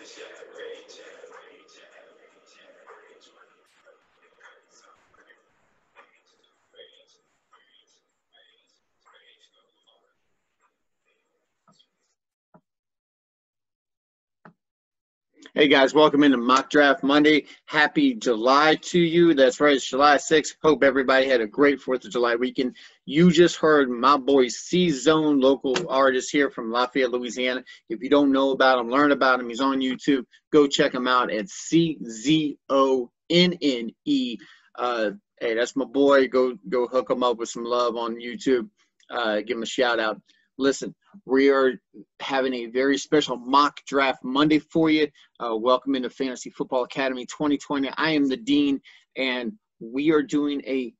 This is the great. Hey guys, welcome into Mock Draft Monday. Happy July to you. That's right, it's July 6th. Hope everybody had a great 4th of July weekend. You just heard my boy C Zone, local artist here from Lafayette, Louisiana. If you don't know about him, learn about him. He's on YouTube. Go check him out at C Z O N N E. Uh, hey, that's my boy. Go go hook him up with some love on YouTube. Uh, give him a shout out. Listen, we are having a very special mock draft Monday for you. Uh, welcome into Fantasy Football Academy 2020. I am the Dean, and we are doing a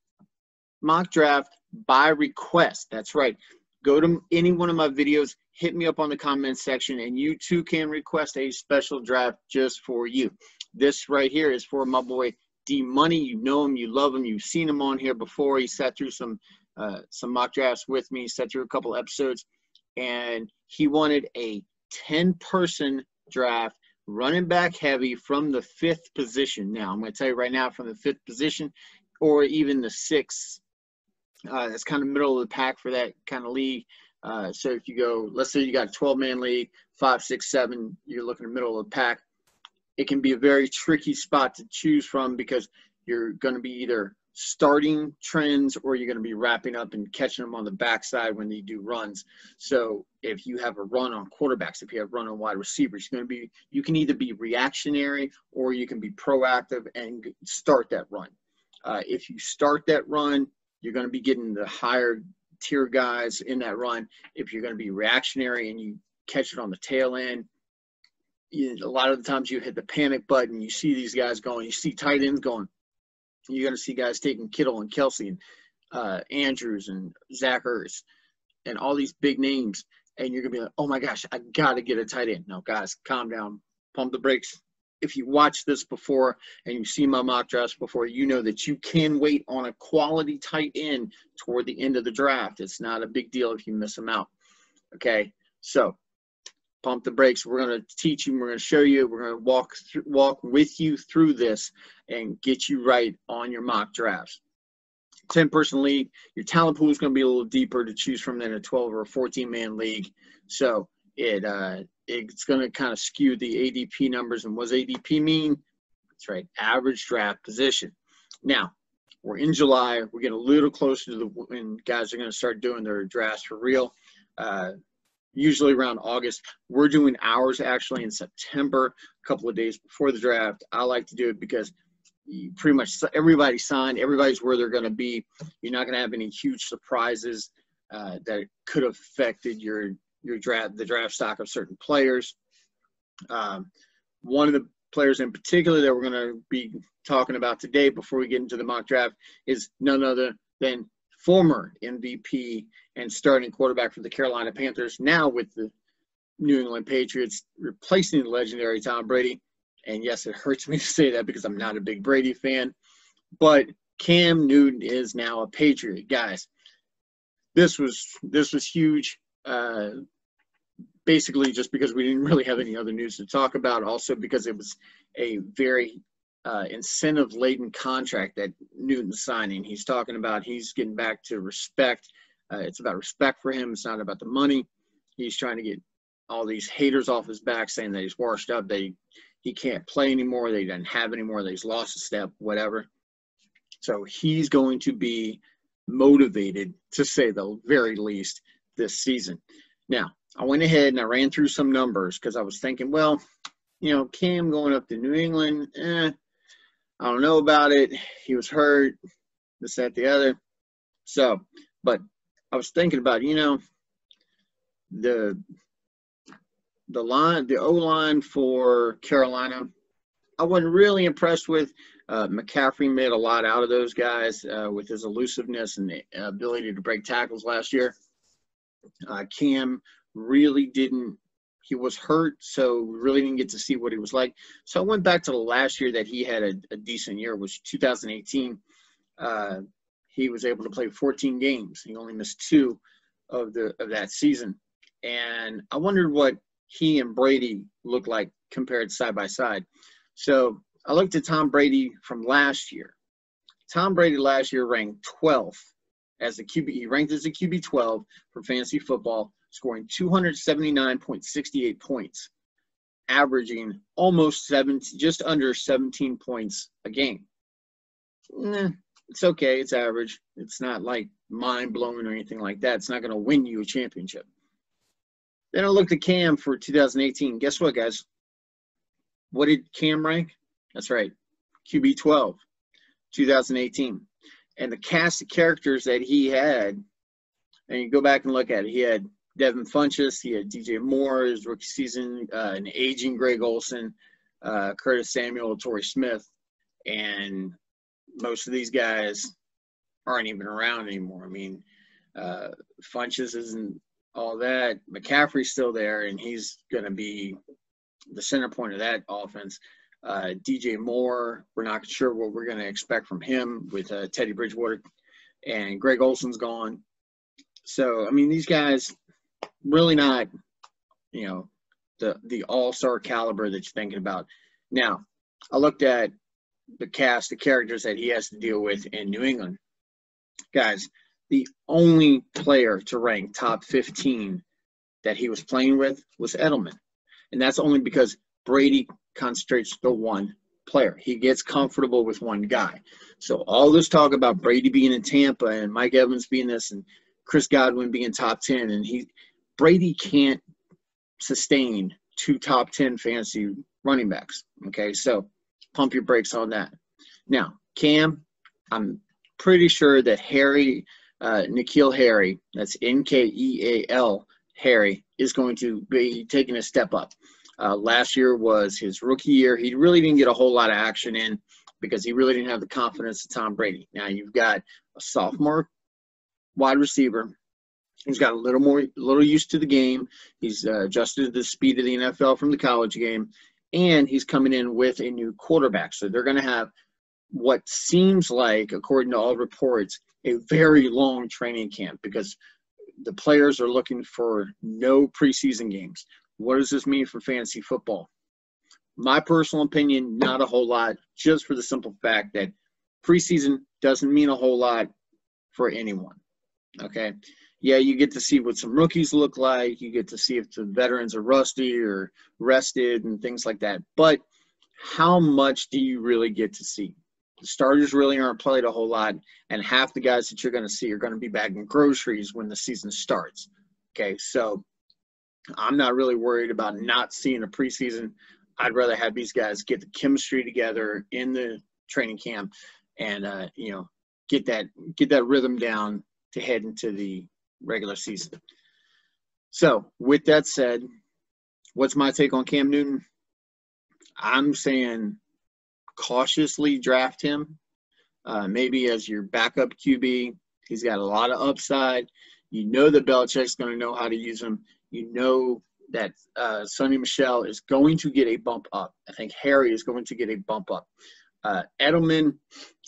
mock draft by request. That's right. Go to any one of my videos, hit me up on the comment section, and you too can request a special draft just for you. This right here is for my boy D Money. You know him, you love him, you've seen him on here before. He sat through some uh, some mock drafts with me, sat through a couple episodes, and he wanted a 10 person draft, running back heavy from the fifth position. Now, I'm going to tell you right now from the fifth position or even the sixth. Uh, that's kind of middle of the pack for that kind of league. Uh, so if you go, let's say you got a 12 man league, five, six, seven, you're looking at the middle of the pack. It can be a very tricky spot to choose from because you're going to be either starting trends or you're going to be wrapping up and catching them on the backside when they do runs. So if you have a run on quarterbacks, if you have run on wide receivers, you're going to be you can either be reactionary or you can be proactive and start that run. Uh, if you start that run, you're going to be getting the higher tier guys in that run. If you're going to be reactionary and you catch it on the tail end, you, a lot of the times you hit the panic button. You see these guys going. You see tight ends going you're going to see guys taking Kittle and Kelce and uh, Andrews and Zach Ertz and all these big names, and you're going to be like, oh my gosh, I got to get a tight end. No, guys, calm down, pump the brakes. If you watch this before and you see my mock drafts before, you know that you can wait on a quality tight end toward the end of the draft. It's not a big deal if you miss them out. Okay, so pump the brakes. We're going to teach you. We're going to show you. We're going to walk through, walk with you through this and get you right on your mock drafts. 10 person league, your talent pool is going to be a little deeper to choose from than a 12 or a 14 man league. So it uh, it's going to kind of skew the ADP numbers. And what does ADP mean? That's right, average draft position. Now, we're in July. We're getting a little closer to the when guys are going to start doing their drafts for real. Uh, usually around August. We're doing ours actually in September, a couple of days before the draft. I like to do it because pretty much everybody signed, everybody's where they're going to be. You're not going to have any huge surprises uh, that could have affected your your draft, the draft stock of certain players. Um, one of the players in particular that we're going to be talking about today before we get into the mock draft is none other than former MVP and starting quarterback for the Carolina Panthers, now with the New England Patriots, replacing the legendary Tom Brady. And yes, it hurts me to say that because I'm not a big Brady fan, but Cam Newton is now a Patriot, guys. This was this was huge. Uh, basically, just because we didn't really have any other news to talk about. Also, because it was a very uh, incentive laden contract that Newton's signing. He's talking about he's getting back to respect. Uh, it's about respect for him. It's not about the money. He's trying to get all these haters off his back saying that he's washed up, They he, can't play anymore, They he doesn't have anymore, he's lost a step, whatever. So he's going to be motivated, to say the very least, this season. Now, I went ahead and I ran through some numbers because I was thinking, well, you know, Cam going up to New England, eh, I don't know about it. He was hurt, this, that, the other. So, but I was thinking about, you know, the the line, the O line for Carolina, I wasn't really impressed with. Uh, McCaffrey made a lot out of those guys uh, with his elusiveness and the ability to break tackles last year. Uh, Cam really didn't he was hurt, so really didn't get to see what he was like. So I went back to the last year that he had a, a decent year, which was 2018. Uh, he was able to play 14 games. He only missed two of the of that season, and I wondered what he and Brady looked like compared side by side. So I looked at Tom Brady from last year. Tom Brady last year ranked 12th as a QB. He ranked as a QB 12 for fantasy football, scoring 279.68 points, averaging almost seven, just under 17 points a game. It's okay. It's average. It's not like mind blowing or anything like that. It's not going to win you a championship. Then I looked at Cam for 2018. Guess what, guys? What did Cam rank? That's right, QB 12, 2018. And the cast of characters that he had, and you go back and look at it, he had Devin Funchess, he had DJ Moore, his rookie season, uh, an aging Greg Olsen, uh, Curtis Samuel, Torrey Smith, and most of these guys aren't even around anymore. I mean, uh, Funchess isn't all that. McCaffrey's still there, and he's going to be the center point of that offense. Uh, DJ Moore, we're not sure what we're going to expect from him with uh, Teddy Bridgewater, and Greg Olsen's gone. So, I mean, these guys really not, you know, the the all star caliber that you're thinking about. Now, I looked at the cast, the characters that he has to deal with in New England. Guys, the only player to rank top 15 that he was playing with was Edelman. And that's only because Brady concentrates the one player. He gets comfortable with one guy. So all this talk about Brady being in Tampa and Mike Evans being this and Chris Godwin being top 10 and he Brady can't sustain two top 10 fantasy running backs. Okay? So pump your brakes on that. Now, Cam, I'm pretty sure that Harry uh, N'Keal Harry, that's N K E A L Harry, is going to be taking a step up. Uh, last year was his rookie year. He really didn't get a whole lot of action in because he really didn't have the confidence of Tom Brady. Now you've got a sophomore wide receiver. He's got a little more, a little used to the game. He's uh, adjusted the speed of the NFL from the college game, and he's coming in with a new quarterback. So they're going to have what seems like, according to all reports, a very long training camp because the players are looking for no preseason games. What does this mean for fantasy football? My personal opinion, not a whole lot, just for the simple fact that preseason doesn't mean a whole lot for anyone. Okay. Yeah, you get to see what some rookies look like. You get to see if the veterans are rusty or rested and things like that. But how much do you really get to see? The starters really aren't played a whole lot, and half the guys that you're going to see are going to be bagging groceries when the season starts. Okay, so I'm not really worried about not seeing a preseason. I'd rather have these guys get the chemistry together in the training camp, and uh, you know, get that get that rhythm down to head into the regular season. So, with that said, what's my take on Cam Newton? I'm saying cautiously draft him, uh, maybe as your backup QB. He's got a lot of upside. You know that Belichick's going to know how to use him. You know that uh, Sony Michel is going to get a bump up. I think Harry is going to get a bump up. Uh, Edelman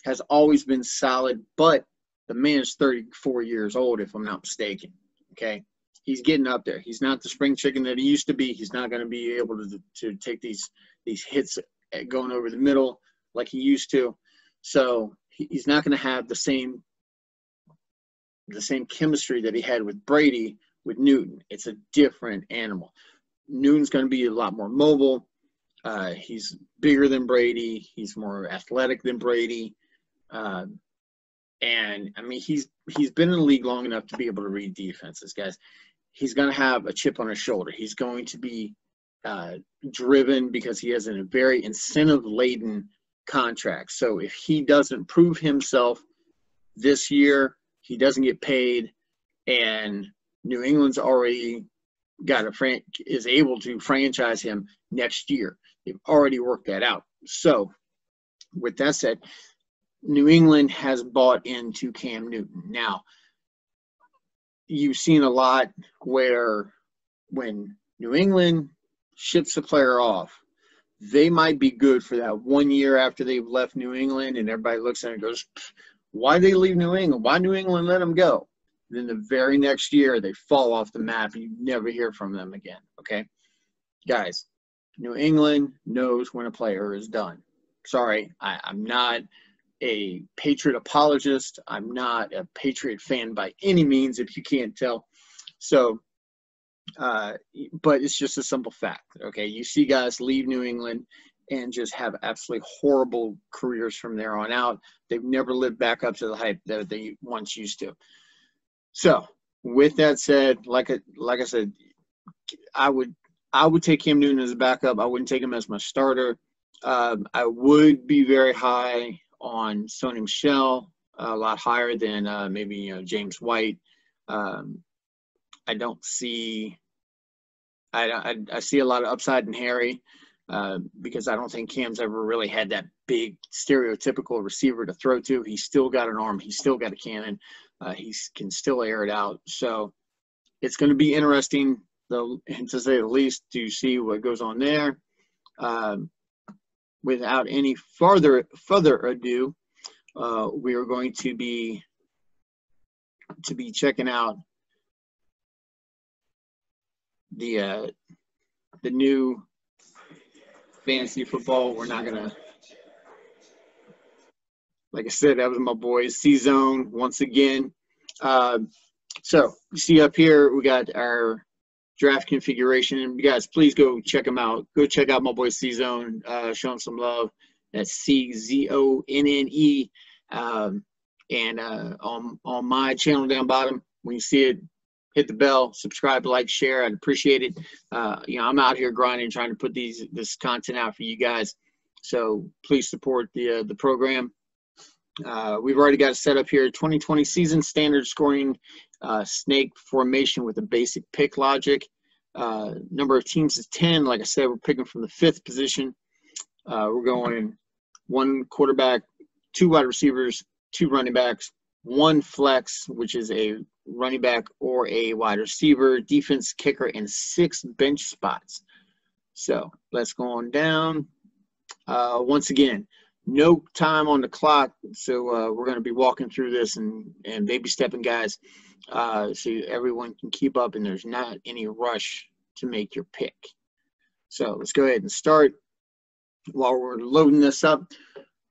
has always been solid, but the man is 34 years old, if I'm not mistaken. Okay, he's getting up there. He's not the spring chicken that he used to be. He's not going to be able to to take these these hits going over the middle like he used to. So he's not going to have the same the same chemistry that he had with Brady with Newton. It's a different animal. Newton's going to be a lot more mobile. Uh, he's bigger than Brady. He's more athletic than Brady. Uh, and I mean, he's he's been in the league long enough to be able to read defenses, guys. He's going to have a chip on his shoulder. He's going to be uh, driven because he has a very incentive laden contract. So if he doesn't prove himself this year, he doesn't get paid, and New England's already got a fran- is able to franchise him next year. They've already worked that out. So, with that said, New England has bought into Cam Newton. Now, you've seen a lot where when New England ships a player off, they might be good for that one year after they've left New England, and everybody looks at it and goes, "Why they leave New England? Why New England let them go?" then the very next year they fall off the map and you never hear from them again. Okay, guys, New England knows when a player is done. Sorry, I, I'm not a Patriot apologist. I'm not a Patriot fan by any means, if you can't tell. So, uh, but it's just a simple fact. Okay, you see guys leave New England and just have absolutely horrible careers from there on out. They've never lived back up to the hype that they once used to. So, with that said, like I, like I said, I would I would take Cam Newton as a backup. I wouldn't take him as my starter. Um, I would be very high on Sony Michel, a lot higher than uh, maybe you know James White. Um, I don't see. I, I, I see a lot of upside in Harry uh, because I don't think Cam's ever really had that big stereotypical receiver to throw to. He's still got an arm. He's still got a cannon. Uh, he can still air it out. So it's going to be interesting, though, to say the least, to see what goes on there. Um, without any further further ado, uh, we are going to be to be checking out the uh, the new fantasy football. We're not gonna, like I said, that was my boys C Zone once again. Uh, so you see up here, we got our draft configuration. And guys, please go check them out. Go check out my boy C Zone, uh, showing some love. That's C Z O N N E. Um, and uh, on on my channel down bottom, when you see it, hit the bell, subscribe, like, share. I'd appreciate it. Uh, you know, I'm out here grinding, trying to put these this content out for you guys. So please support the uh, the program. Uh, we've already got it set up here. 2020 season standard scoring uh, snake formation with a basic pick logic. Uh, number of teams is 10. Like I said, we're picking from the fifth position. Uh, we're going one quarterback, two wide receivers, two running backs, one flex, which is a running back or a wide receiver, defense, kicker, and six bench spots. So let's go on down. Uh, once again, no time on the clock, so uh, we're going to be walking through this and, and baby stepping, guys, uh, so everyone can keep up and there's not any rush to make your pick. So let's go ahead and start. While we're loading this up,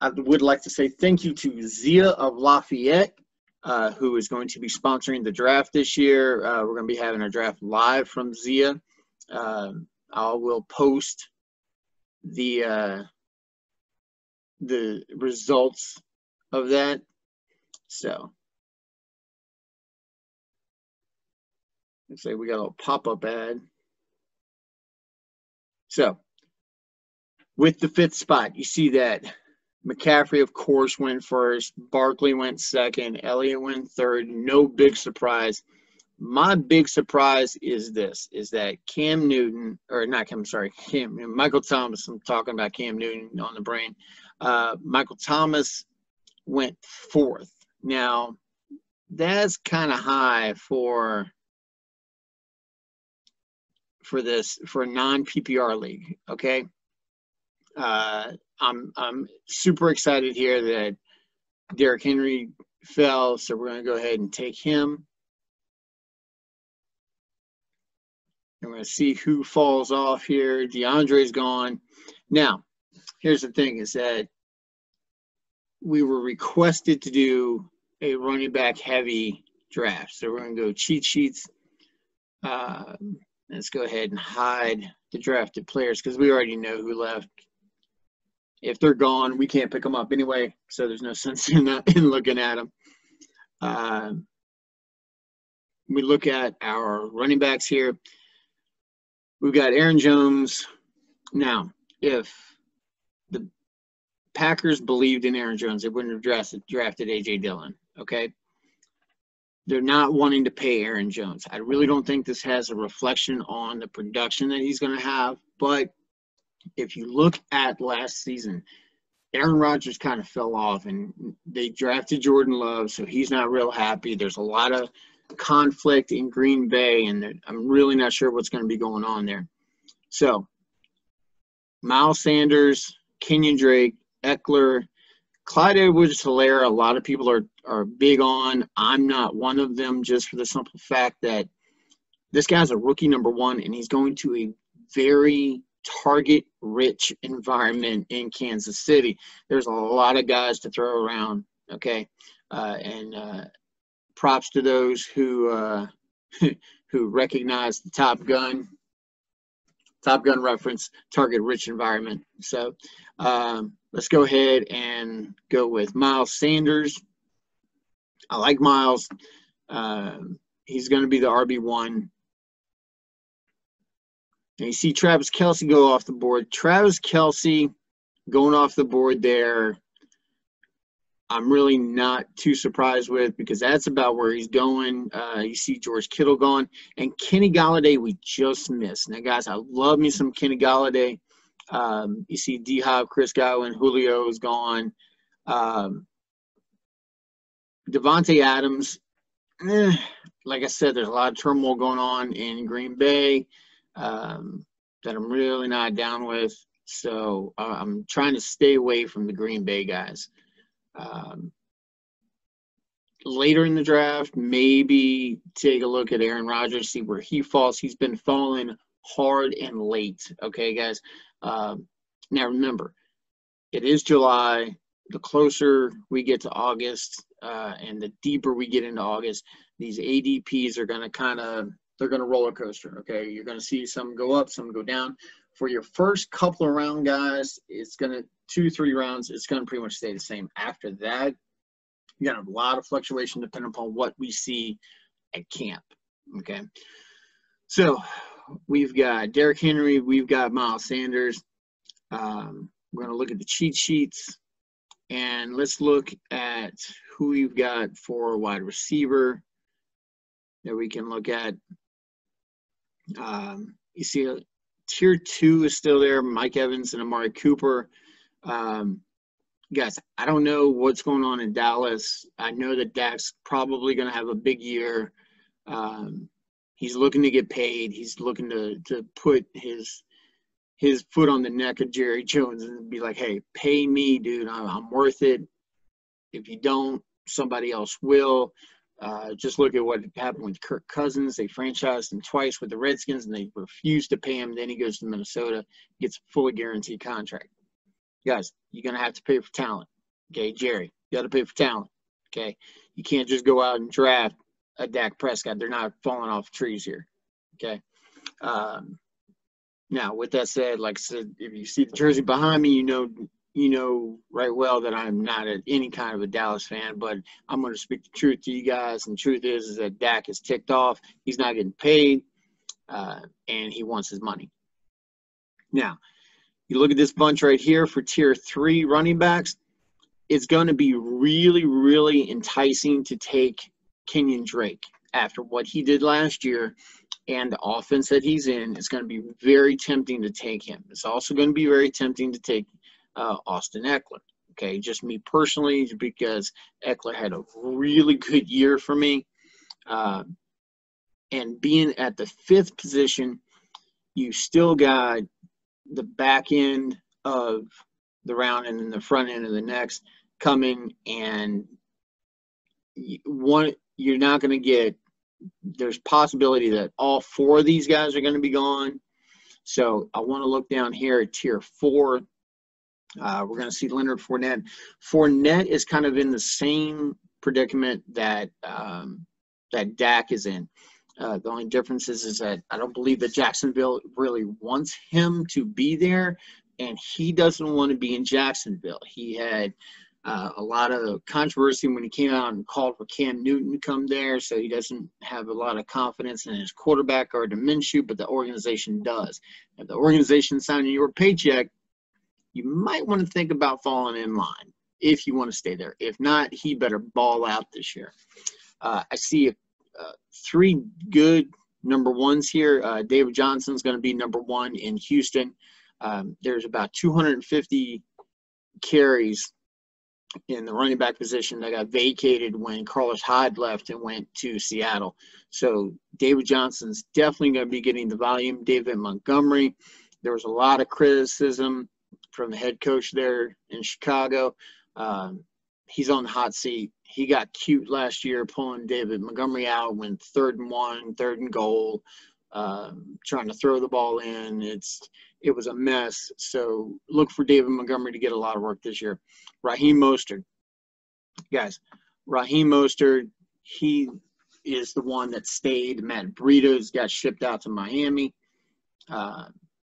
I would like to say thank you to Zia of Lafayette uh, who is going to be sponsoring the draft this year. Uh, we're going to be having a draft live from Zia. Uh, I will post the uh, the results of that. So, let's say we got a pop-up ad. So, with the fifth spot, you see that McCaffrey, of course, went first. Barkley went second. Elliott went third. No big surprise. My big surprise is this: is that Cam Newton, or not Cam, sorry, Cam, Michael Thomas. I'm talking about Cam Newton on the brain. Uh, Michael Thomas went fourth. Now, that's kind of high for for this for a non PPR league. Okay, uh, I'm I'm super excited here that Derrick Henry fell, so we're going to go ahead and take him. I'm going to see who falls off here. DeAndre's gone. Now, here's the thing: is that we were requested to do a running back heavy draft, so we're going to go cheat sheets. Uh, let's go ahead and hide the drafted players because we already know who left if they're gone, we can't pick them up anyway, so there's no sense in, that, in looking at them. Uh, we look at our running backs here. We've got Aaron Jones. Now, if the Packers believed in Aaron Jones, they wouldn't have drafted, drafted A.J. Dillon, okay? They're not wanting to pay Aaron Jones. I really don't think this has a reflection on the production that he's going to have, but if you look at last season, Aaron Rodgers kind of fell off and they drafted Jordan Love, so he's not real happy. There's a lot of conflict in Green Bay, and I'm really not sure what's going to be going on there. So, Miles Sanders, Kenyon Drake, Ekeler, Clyde Edwards Helaire, a lot of people are, are big on. I'm not one of them just for the simple fact that this guy's a rookie number one, and he's going to a very target rich environment in Kansas City. There's a lot of guys to throw around, okay? Uh, and uh, props to those who uh, who recognize the Top Gun Top Gun reference, target rich environment. So um, let's go ahead and go with Miles Sanders. I like Miles. Um, he's going to be the RB1. And you see Travis Kelce go off the board. Travis Kelce going off the board there, I'm really not too surprised with because that's about where he's going. Uh, you see George Kittle gone. And Kenny Golladay, we just missed. Now, guys, I love me some Kenny Golladay. Um, you see D Hop, Chris Godwin, Julio is gone. Um, Davante Adams, eh, like I said, there's a lot of turmoil going on in Green Bay um, that I'm really not down with. So uh, I'm trying to stay away from the Green Bay guys. Um, later in the draft, maybe take a look at Aaron Rodgers, see where he falls. He's been falling hard and late. Okay, guys. Um, now remember, it is July. The closer we get to August uh, and the deeper we get into August, these ADPs are going to kind of they're going to roller coaster. Okay, you're going to see some go up, some go down. For your first couple of round guys, it's going to two, three rounds. It's going to pretty much stay the same. After that, you got a lot of fluctuation depending upon what we see at camp. Okay, so we've got Derrick Henry, we've got Miles Sanders. Um, we're going to look at the cheat sheets and let's look at who we've got for wide receiver that we can look at. Um, you see, uh, tier two is still there. Mike Evans and Amari Cooper. Um, guys, I don't know what's going on in Dallas. I know that Dak's probably going to have a big year. Um, he's looking to get paid. He's looking to to put his his foot on the neck of Jerry Jones and be like, "Hey, pay me, dude. I'm, I'm worth it. If you don't, somebody else will." Uh, just look at what happened with Kirk Cousins. They franchised him twice with the Redskins, and they refused to pay him. Then he goes to Minnesota, gets a fully guaranteed contract. Guys, you're gonna have to pay for talent. Okay, Jerry, you got to pay for talent. Okay, you can't just go out and draft a Dak Prescott. They're not falling off trees here. Okay. Um, now, with that said, like I said, if you see the jersey behind me, you know you know right well that I'm not a, any kind of a Dallas fan, but I'm going to speak the truth to you guys. And the truth is, is that Dak is ticked off. He's not getting paid, uh, and he wants his money. Now, you look at this bunch right here for tier three running backs. It's going to be really, really enticing to take Kenyon Drake after what he did last year and the offense that he's in. It's going to be very tempting to take him. It's also going to be very tempting to take uh, Austin Ekeler. Okay, just me personally, because Ekeler had a really good year for me. Uh, and being at the fifth position, you still got the back end of the round and then the front end of the next coming, and one you're not going to get. There's possibility that all four of these guys are going to be gone. So I want to look down here at tier four. Uh, we're going to see Leonard Fournette. Fournette is kind of in the same predicament that um, that Dak is in. Uh, the only difference is, is that I don't believe that Jacksonville really wants him to be there, and he doesn't want to be in Jacksonville. He had uh, a lot of controversy when he came out and called for Cam Newton to come there, so he doesn't have a lot of confidence in his quarterback or Minshew, but the organization does. If the organization signing your paycheck, you might want to think about falling in line if you want to stay there. If not, he better ball out this year. Uh, I see uh, three good number ones here. Uh, David is going to be number one in Houston. Um, there's about 250 carries in the running back position that got vacated when Carlos Hyde left and went to Seattle. So David Johnson's definitely going to be getting the volume. David Montgomery, there was a lot of criticism from the head coach there in Chicago. Um, he's on the hot seat. He got cute last year, pulling David Montgomery out when third and one, third and goal, um, trying to throw the ball in. It's it was a mess. So look for David Montgomery to get a lot of work this year. Raheem Mostert, guys, Raheem Mostert, he is the one that stayed. Matt Breida's got shipped out to Miami. Uh,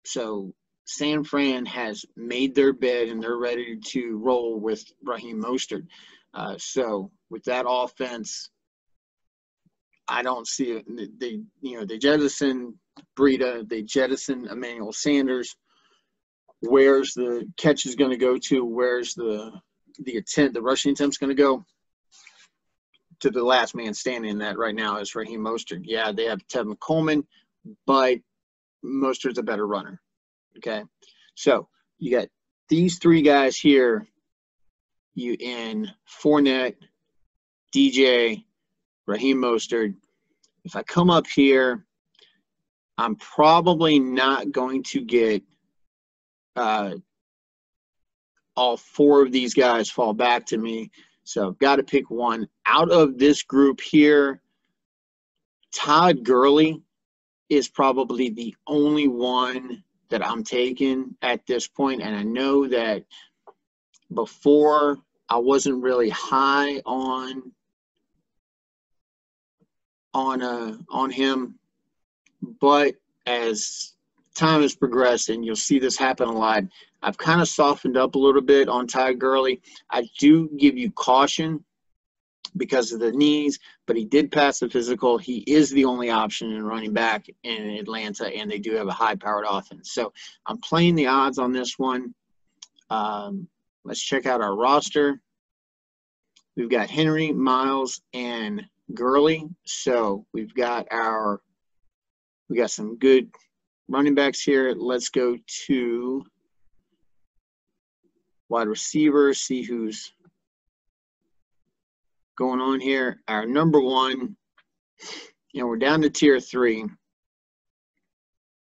so San Fran has made their bed and they're ready to roll with Raheem Mostert. Uh, so with that offense, I don't see it. They, you know, they jettison Breida, they jettison Emmanuel Sanders. Where's the catch is going to go to? Where's the the attempt, the rushing attempt's going to go? To the last man standing. That right now is Raheem Mostert. Yeah, they have Tevin Coleman, but Mostert's a better runner. Okay, so you got these three guys here. You in Fournette, DJ, Raheem Mostert. If I come up here, I'm probably not going to get uh, all four of these guys fall back to me. So I've got to pick one. Out of this group here, Todd Gurley is probably the only one that I'm taking at this point. And I know that before I wasn't really high on on uh on him, but as time has progressed, and you'll see this happen a lot, I've kind of softened up a little bit on Ty Gurley. I do give you caution because of the knees, but he did pass the physical. He is the only option in running back in Atlanta, and they do have a high powered offense. So I'm playing the odds on this one. Um, let's check out our roster. We've got Henry, Miles, and Gurley. So we've got our we got some good running backs here. Let's go to wide receiver, see who's going on here. Our number one, know, we're down to tier three.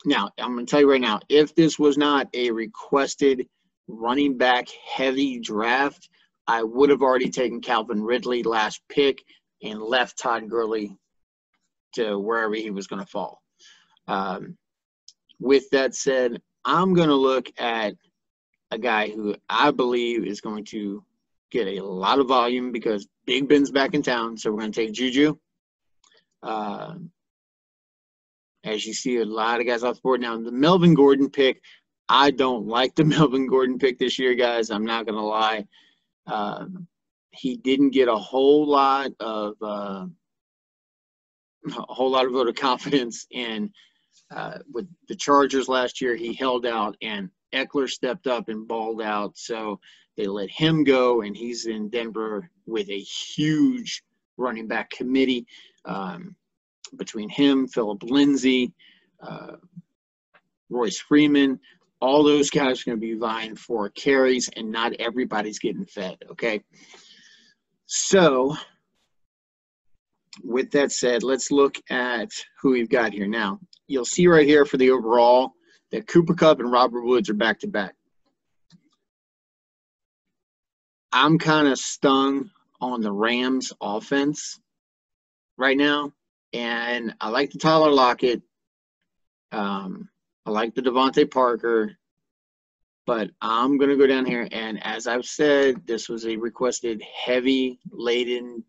Now, I'm going to tell you right now, if this was not a requested running back heavy draft, I would have already taken Calvin Ridley last pick and left Todd Gurley to wherever he was going to fall. Um, with that said, I'm going to look at a guy who I believe is going to get a lot of volume because Big Ben's back in town. So we're going to take Juju. Uh, as you see, a lot of guys off the board now. The Melvin Gordon pick, I don't like the Melvin Gordon pick this year, guys. I'm not going to lie. Um, he didn't get a whole lot of uh, a whole lot of vote of confidence in uh, with the Chargers last year. He held out, and Ekeler stepped up and balled out. So they let him go, and he's in Denver with a huge running back committee um, between him, Phillip Lindsay, uh, Royce Freeman. All those guys are going to be vying for carries, and not everybody's getting fed. Okay. So, with that said, let's look at who we've got here now. You'll see right here for the overall that Cooper Kupp and Robert Woods are back to back. I'm kind of stung on the Rams offense right now, and I like the Tyler Lockett. Um, I like the DeVante Parker. But I'm going to go down here, and as I've said, this was a requested heavy laden,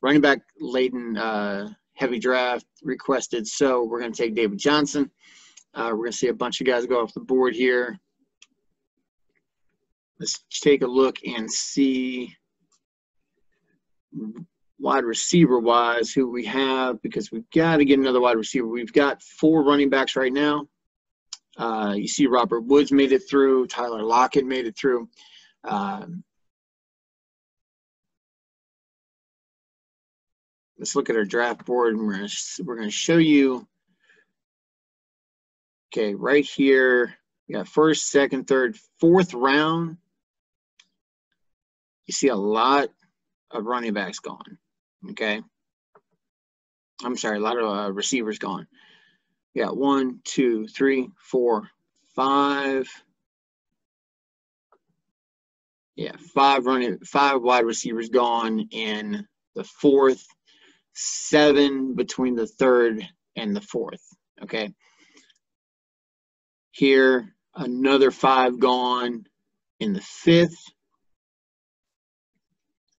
running back laden uh, heavy draft requested. So we're going to take David Johnson. Uh, we're going to see a bunch of guys go off the board here. Let's take a look and see wide receiver wise who we have because we've got to get another wide receiver. We've got four running backs right now. Uh, you see Robert Woods made it through. Tyler Lockett made it through. Um, let's look at our draft board and we're, we're going to show you. Okay, right here, we got first, second, third, fourth round. You see a lot of running backs gone. Okay. I'm sorry, a lot of uh, receivers gone. Yeah, one, two, three, four, five. Yeah, five running, five wide receivers gone in the fourth, seven between the third and the fourth. Okay. Here, another five gone in the fifth.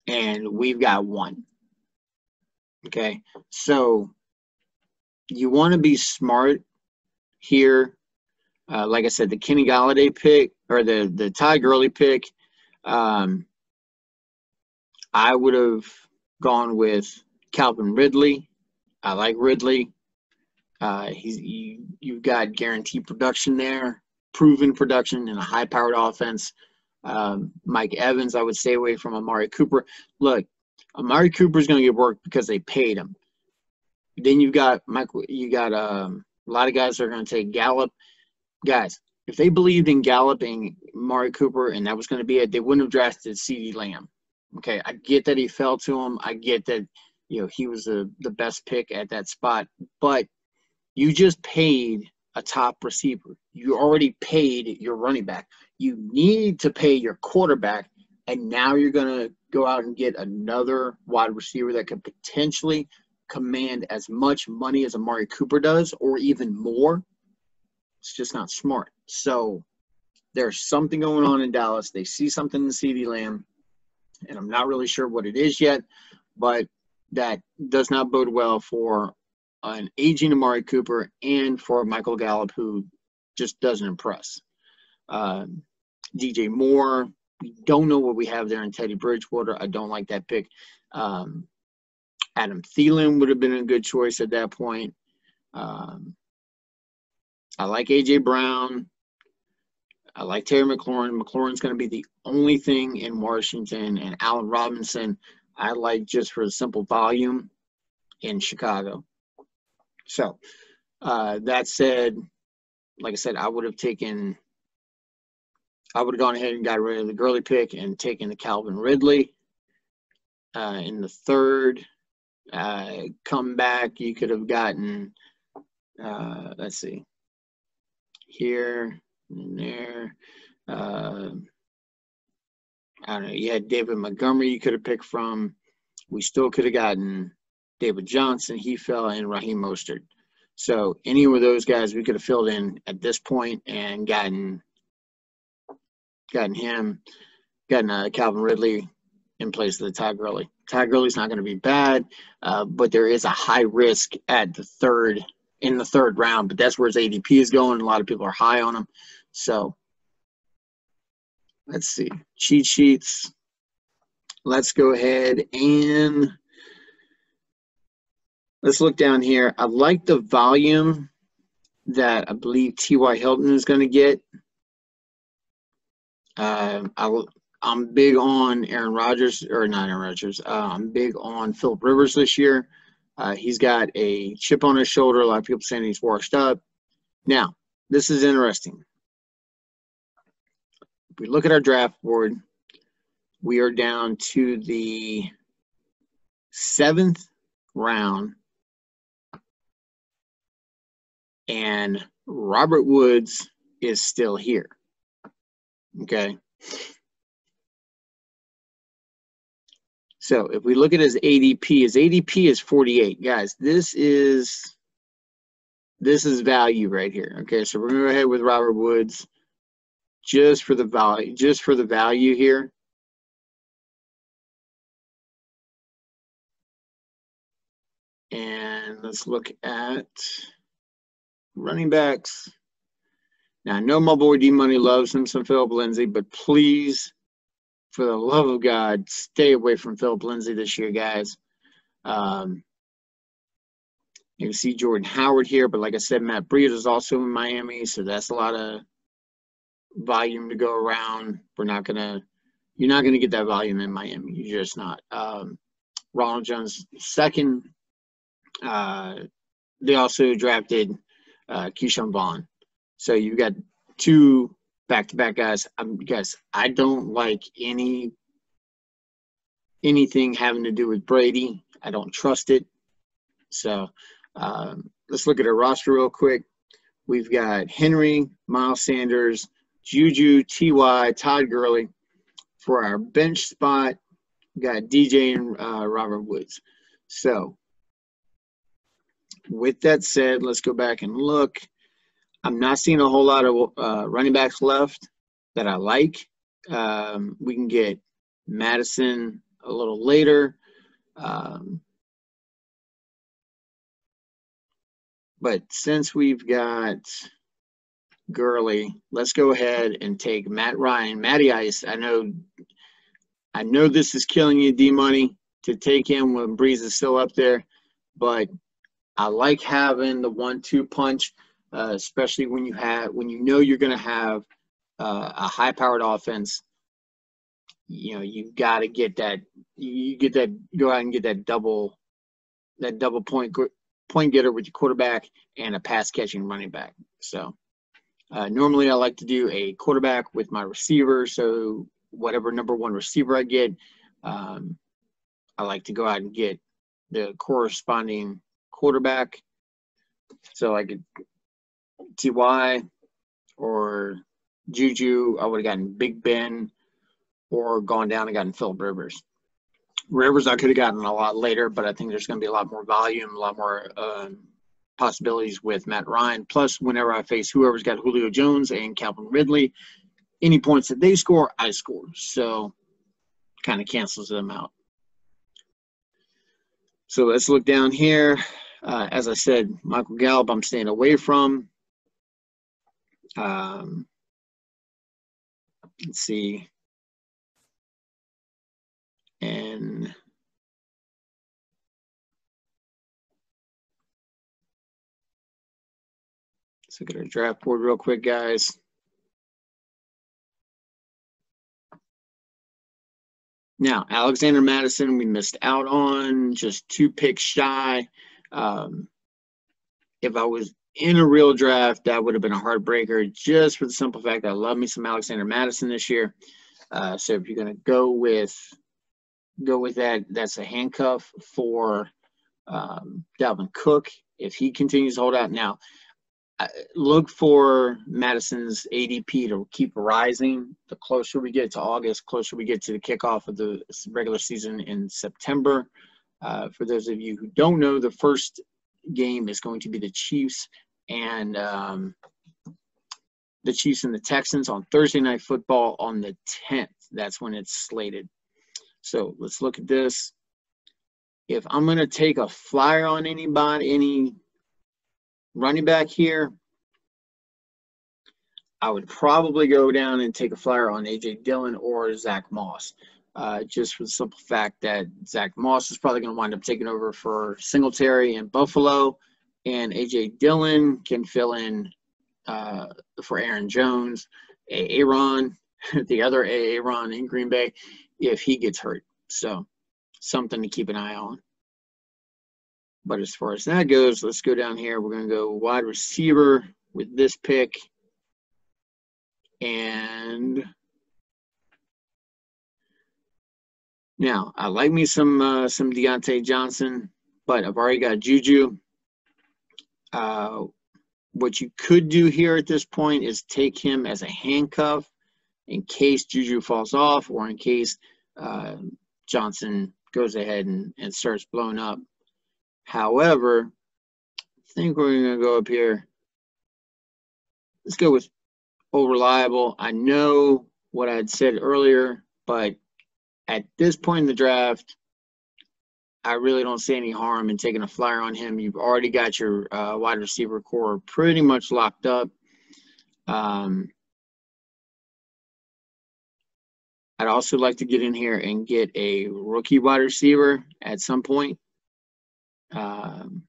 And we've got one. Okay. So you want to be smart here. Uh, like I said, the Kenny Golladay pick or the the Ty Gurley pick, um, I would have gone with Calvin Ridley. I like Ridley. Uh, he's you, you've got guaranteed production there, proven production in a high-powered offense. Um, Mike Evans, I would stay away from Amari Cooper. Look, Amari Cooper is going to get work because they paid him. Then you've got Michael. You got um, a lot of guys that are going to take Gallup. Guys, if they believed in Gallup and Amari Cooper and that was going to be it, they wouldn't have drafted CeeDee Lamb. Okay, I get that he fell to him. I get that you know he was the the best pick at that spot, but you just paid a top receiver. You already paid your running back. You need to pay your quarterback, and now you're going to go out and get another wide receiver that could potentially command as much money as Amari Cooper does, or even more. It's just not smart. So there's something going on in Dallas. They see something in CeeDee Lamb, and I'm not really sure what it is yet, but that does not bode well for an aging Amari Cooper and for Michael Gallup, who just doesn't impress. Uh, DJ Moore, we don't know what we have there in Teddy Bridgewater. I don't like that pick. Um, Adam Thielen would have been a good choice at that point. Um, I like AJ Brown. I like Terry McLaurin. McLaurin's going to be the only thing in Washington, and Allen Robinson, I like just for the simple volume in Chicago. So, uh, that said, like I said, I would have taken, I would have gone ahead and got rid of the Gurley pick and taken the Calvin Ridley uh, in the third. Uh, come back, you could have gotten, uh, let's see, here and there. Uh, I don't know. You had David Montgomery you could have picked from. We still could have gotten David Johnson. He fell in Raheem Mostert. So any of those guys we could have filled in at this point and gotten gotten him, gotten uh, Calvin Ridley in place of the Todd Gurley. Todd Gurley's not going to be bad, uh, but there is a high risk at the third in the third round. But that's where his ADP is going. A lot of people are high on him. So let's see cheat sheets. Let's go ahead and let's look down here. I like the volume that I believe T.Y. Hilton is going to get. Uh, I I'm big on Aaron Rodgers, or not Aaron Rodgers. Uh, I'm big on Philip Rivers this year. Uh, he's got a chip on his shoulder. A lot of people saying he's washed up. Now, this is interesting. If we look at our draft board, we are down to the seventh round, and Robert Woods is still here. Okay. So if we look at his ADP, his ADP is 48. Guys, this is this is value right here. Okay, so we're gonna go ahead with Robert Woods just for the value, just for the value here. And let's look at running backs. Now I know my boy D Money loves him some Phillip Lindsay, but please for the love of God, stay away from Phillip Lindsay this year, guys. Um, you can see Jordan Howard here, but like I said, Matt Breida is also in Miami, so that's a lot of volume to go around. We're not gonna, you're not gonna get that volume in Miami. You're just not. Um, Ronald Jones second. Uh, they also drafted uh, Ke'Shawn Vaughn, so you got two back to back guys. I'm guys, I don't like any anything having to do with Brady. I don't trust it. So um, let's look at our roster real quick. We've got Henry, Miles Sanders, Juju, Ty, Todd Gurley. For our bench spot, we got DJ and uh, Robert Woods. So with that said, let's go back and look. I'm not seeing a whole lot of uh, running backs left that I like. Um, we can get Mattison a little later. Um, but since we've got Gurley, let's go ahead and take Matt Ryan, Matty Ice. I know, I know this is killing you, D Money, to take him when Brees is still up there, but I like having the one-two punch, uh, especially when you have when you know you're going to have uh, a high-powered offense. You know, you've got to get that. You get that. Go out and get that double, that double point point getter with your quarterback and a pass catching running back. So uh, normally I like to do a quarterback with my receiver. So whatever number one receiver I get, um, I like to go out and get the corresponding quarterback. So I could Ty or Juju, I would have gotten Big Ben or gone down and gotten Philip Rivers. Rivers I could have gotten a lot later, but I think there's going to be a lot more volume, a lot more uh, possibilities with Matt Ryan. Plus, whenever I face whoever's got Julio Jones and Calvin Ridley, any points that they score, I score. So kind of cancels them out. So let's look down here. Uh, as I said, Michael Gallup, I'm staying away from. Um, let's see. And let's look at our draft board real quick, guys. Now, Alexander Mattison, we missed out on just two picks shy. Um, if I was in a real draft, that would have been a heartbreaker just for the simple fact that I love me some Alexander Mattison this year. Uh, so if you're going to go with go with that. That's a handcuff for um, Dalvin Cook if he continues to hold out. Now, look for Mattison's ADP to keep rising. The closer we get to August, closer we get to the kickoff of the regular season in September. Uh, for those of you who don't know, the first game is going to be the Chiefs and um, the Chiefs and the Texans on Thursday Night Football on the 10th. That's when it's slated. So let's look at this. If I'm going to take a flyer on anybody, any running back here, I would probably go down and take a flyer on AJ Dillon or Zach Moss. Uh, just for the simple fact that Zach Moss is probably going to wind up taking over for Singletary in Buffalo, and AJ Dillon can fill in uh, for Aaron Jones, Aaron, the other Aaron in Green Bay if he gets hurt. So something to keep an eye on. But as far as that goes, let's go down here. We're going to go wide receiver with this pick. And now I like me some uh, some Diontae Johnson, but I've already got Juju. Uh, what you could do here at this point is take him as a handcuff in case Juju falls off or in case uh, Johnson goes ahead and, and starts blowing up. However, I think we're going to go up here. Let's go with old reliable. I know what I'd said earlier, but at this point in the draft, I really don't see any harm in taking a flyer on him. You've already got your uh, wide receiver core pretty much locked up. Um, I'd also like to get in here and get a rookie wide receiver at some point. Um,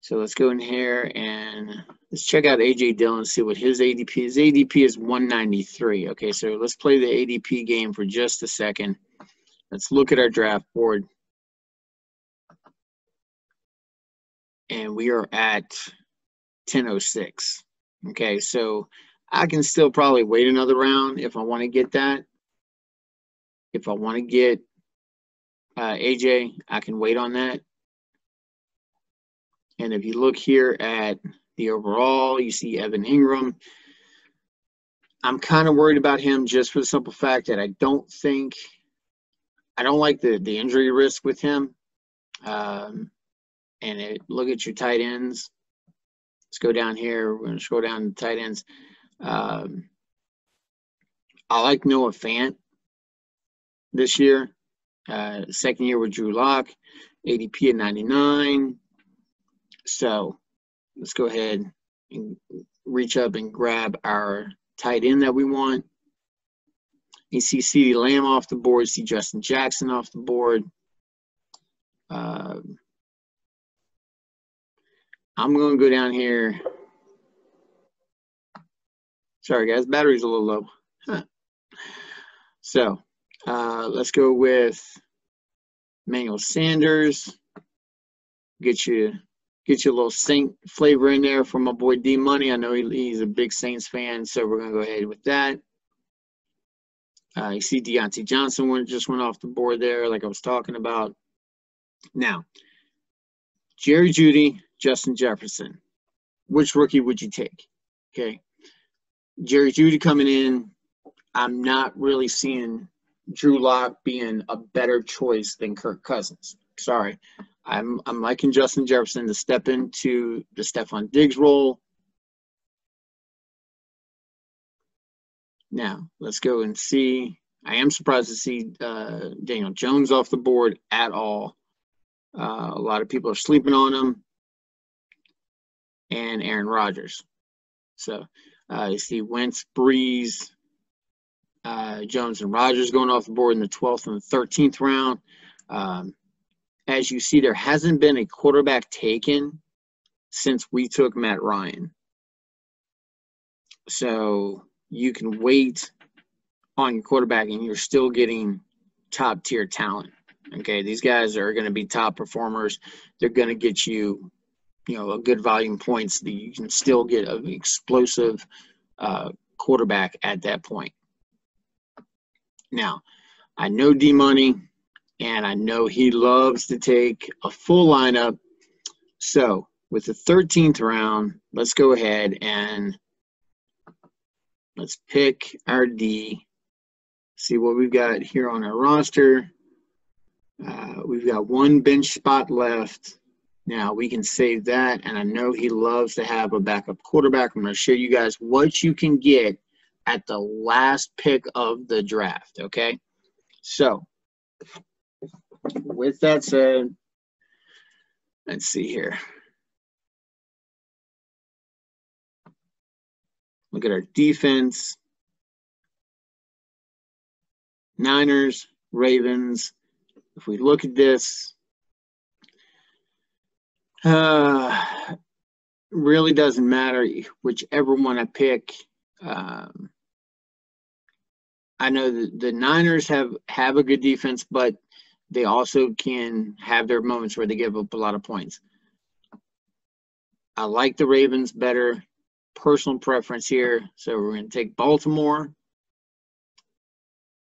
so let's go in here and let's check out AJ Dillon, see what his ADP is. ADP is 193. Okay, so let's play the ADP game for just a second. Let's look at our draft board. And we are at 1006. Okay, so I can still probably wait another round if I want to get that. If I want to get uh, AJ, I can wait on that. And if you look here at overall, you see Evan Engram. I'm kind of worried about him just for the simple fact that I don't think I don't like the the injury risk with him. Um, and it, look at your tight ends. Let's go down here. We're going to scroll down to tight ends. Um, I like Noah Fant this year. Uh, second year with Drew Lock, ADP at 99. So let's go ahead and reach up and grab our tight end that we want. You see CeeDee Lamb off the board, see Justin Jackson off the board. Uh, I'm going to go down here. Sorry, guys, battery's a little low. So uh, let's go with Manuel Sanders. Get you get you a little Saint flavor in there for my boy D Money. I know he, he's a big Saints fan, so we're gonna go ahead with that. Uh, you see Diontae Johnson went, just went off the board there, like I was talking about. Now, Jerry Jeudy, Justin Jefferson. Which rookie would you take? Okay. Jerry Jeudy coming in. I'm not really seeing Drew Lock being a better choice than Kirk Cousins. Sorry. I'm I'm liking Justin Jefferson to step into the Stefon Diggs role. Now let's go and see. I am surprised to see uh, Daniel Jones off the board at all. Uh, a lot of people are sleeping on him, and Aaron Rodgers. So uh, you see Wentz, Brees, uh, Jones, and Rodgers going off the board in the 12th and the 13th round. Um, as you see, there hasn't been a quarterback taken since we took Matt Ryan. So you can wait on your quarterback and you're still getting top tier talent. Okay, these guys are going to be top performers. They're going to get you, you know, a good volume points. That you can still get an explosive uh, quarterback at that point. Now, I know D Money and I know he loves to take a full lineup. So, with the 13th round, let's go ahead and let's pick our D. See what we've got here on our roster. Uh, we've got one bench spot left. Now we can save that, and I know he loves to have a backup quarterback. I'm going to show you guys what you can get at the last pick of the draft. Okay, so with that said, let's see here. Look at our defense. Niners, Ravens. If we look at this, uh, really doesn't matter whichever one I pick. Um, I know the, the Niners have have a good defense, but they also can have their moments where they give up a lot of points. I like the Ravens better. Personal preference here. So we're going to take Baltimore.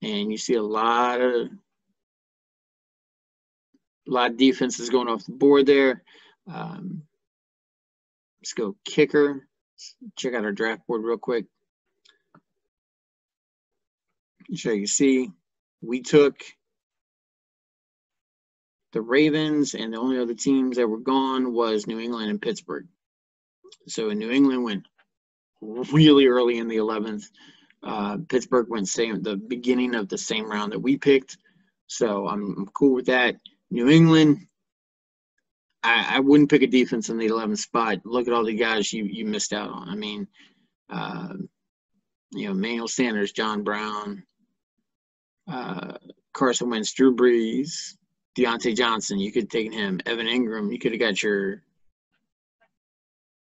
And you see a lot of a lot of defenses going off the board there. Um, let's go kicker. Let's check out our draft board real quick. So you see, we took the Ravens, and the only other teams that were gone was New England and Pittsburgh. So New England went really early in the 11th. Uh, Pittsburgh went same the beginning of the same round that we picked. So I'm, I'm cool with that. New England, I, I, wouldn't pick a defense in the 11th spot. Look at all the guys you, you missed out on. I mean, uh, you know, Manuel Sanders, John Brown, uh, Carson Wentz, Drew Brees, Diontae Johnson, you could have taken him. Evan Engram, you could have got your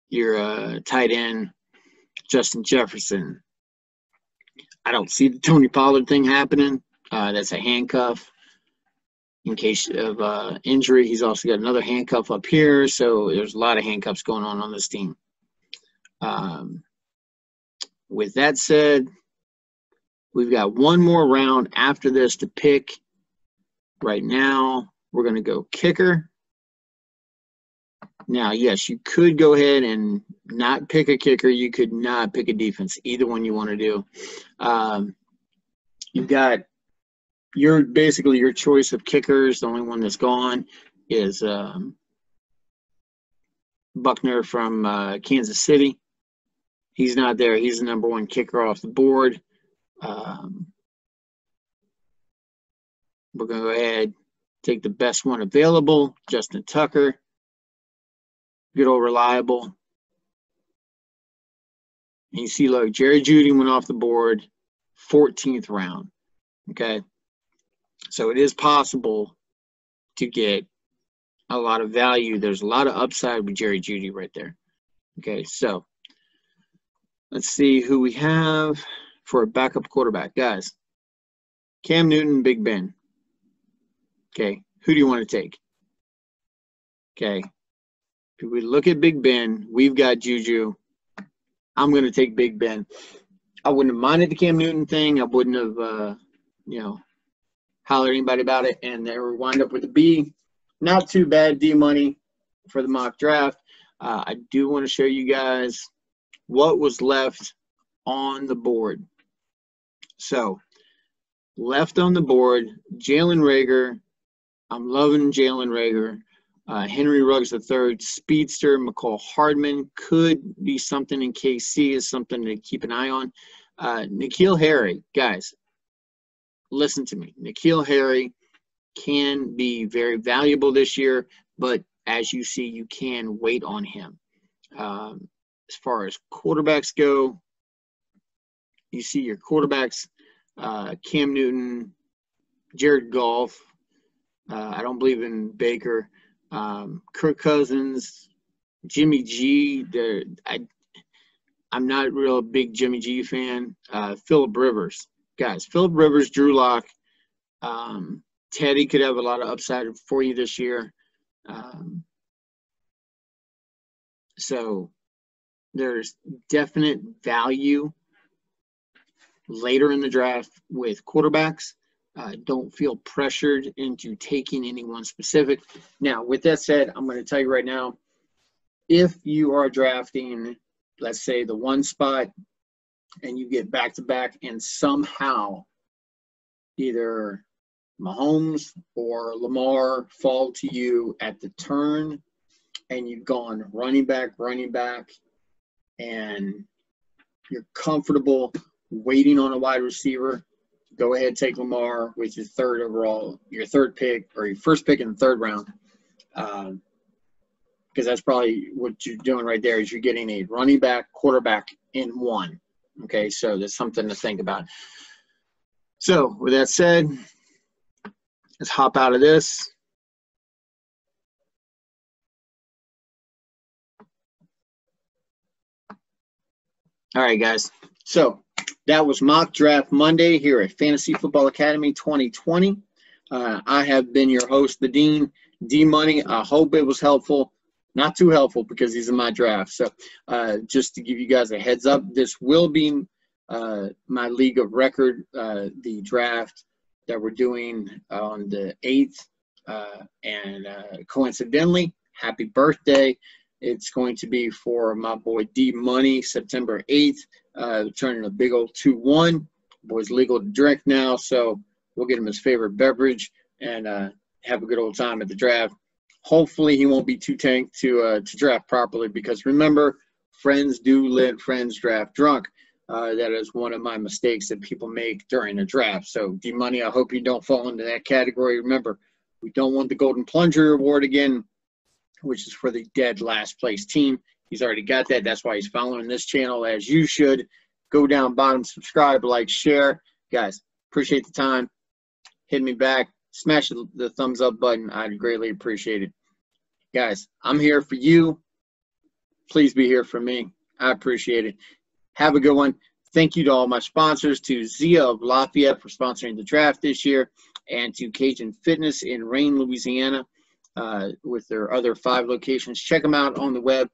your uh, tight end, Justin Jefferson. I don't see the Tony Pollard thing happening. Uh, that's a handcuff in case of uh, injury. He's also got another handcuff up here, so there's a lot of handcuffs going on on this team. Um, with that said, we've got one more round after this to pick Right now, we're going to go kicker. Now, yes, you could go ahead and not pick a kicker. You could not pick a defense. Either one you want to do. Um, you've got your basically your choice of kickers. The only one that's gone is um, Butker from uh, Kansas City. He's not there. He's the number one kicker off the board. Um, we're going to go ahead, take the best one available, Justin Tucker. Good old reliable. And you see, look, Jerry Jeudy went off the board 14th round. Okay. So it is possible to get a lot of value. There's a lot of upside with Jerry Jeudy right there. Okay. So let's see who we have for a backup quarterback. Guys, Cam Newton, Big Ben. Okay. Who do you want to take? Okay. If we look at Big Ben, we've got Juju. I'm going to take Big Ben. I wouldn't have minded the Cam Newton thing. I wouldn't have, uh, you know, hollered anybody about it. And they were wind up with a B. Not too bad, D money for the mock draft. Uh, I do want to show you guys what was left on the board. So, left on the board, Jalen Reagor. I'm loving Jalen Reagor. Uh, Henry Ruggs III, speedster, Mecole Hardman could be something in KC, is something to keep an eye on. Uh, N'Keal Harry, guys, listen to me. N'Keal Harry can be very valuable this year, but as you see, you can wait on him. Um, as far as quarterbacks go, you see your quarterbacks, uh, Cam Newton, Jared Goff. Uh, I don't believe in Baker. Um, Kirk Cousins, Jimmy G. I, I'm not a real big Jimmy G fan. Uh, Philip Rivers, guys. Philip Rivers, Drew Lock, um, Teddy could have a lot of upside for you this year. Um, so there's definite value later in the draft with quarterbacks. Uh, don't feel pressured into taking anyone specific. Now, with that said, I'm going to tell you right now if you are drafting, let's say, the one spot and you get back to back, and somehow either Mahomes or Lamar fall to you at the turn, and you've gone running back, running back, and you're comfortable waiting on a wide receiver, go ahead take Lamar with your third overall, your third pick or your first pick in the third round, because um, that's probably what you're doing right there. Is you're getting a running back, quarterback in one. Okay, so that's something to think about. So with that said, let's hop out of this. All right, guys. So that was Mock Draft Monday here at Fantasy Football Academy 2020. Uh, I have been your host, the Dean, D Money. I hope it was helpful. Not too helpful because these are my drafts. So, uh, just to give you guys a heads up, this will be uh, my league of record, uh, the draft that we're doing on the 8th. Uh, and uh, coincidentally, happy birthday. It's going to be for my boy D Money, September 8th uh, turning a big old 2-1. Boy's legal to drink now, so we'll get him his favorite beverage and uh, have a good old time at the draft. Hopefully, he won't be too tanked to uh, to draft properly because remember, friends do let friends draft drunk. Uh, that is one of my mistakes that people make during a draft. So, D Money, I hope you don't fall into that category. Remember, we don't want the Golden Plunger Award again, which is for the dead last place team. He's already got that. That's why he's following this channel as you should. Go down bottom, subscribe, like, share. Guys, appreciate the time. Hit me back. Smash the thumbs up button. I'd greatly appreciate it. Guys, I'm here for you. Please be here for me. I appreciate it. Have a good one. Thank you to all my sponsors, to Zia of Lafayette for sponsoring the draft this year, and to Cajun Fitness in Rayne, Louisiana, uh, with their other five locations. Check them out on the web,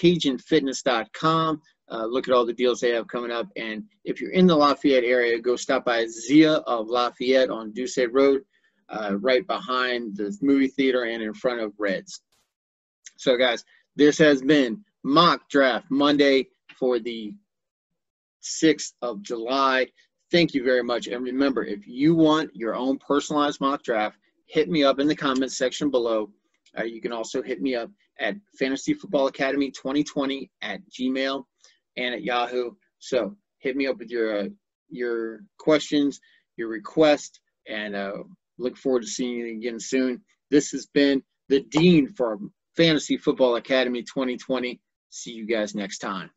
CajunFitness.com. Uh, look at all the deals they have coming up. And if you're in the Lafayette area, go stop by Zia of Lafayette on Doucet Road, uh, right behind the movie theater and in front of Reds. So, guys, this has been Mock Draft Monday for the 6th of July. Thank you very much. And remember, if you want your own personalized mock draft, hit me up in the comments section below Uh, you can also hit me up at Fantasy Football Academy 2020 at Gmail and at Yahoo. So hit me up with your uh, your questions, your request, and uh, look forward to seeing you again soon. This has been the Dean for Fantasy Football Academy 2020. See you guys next time.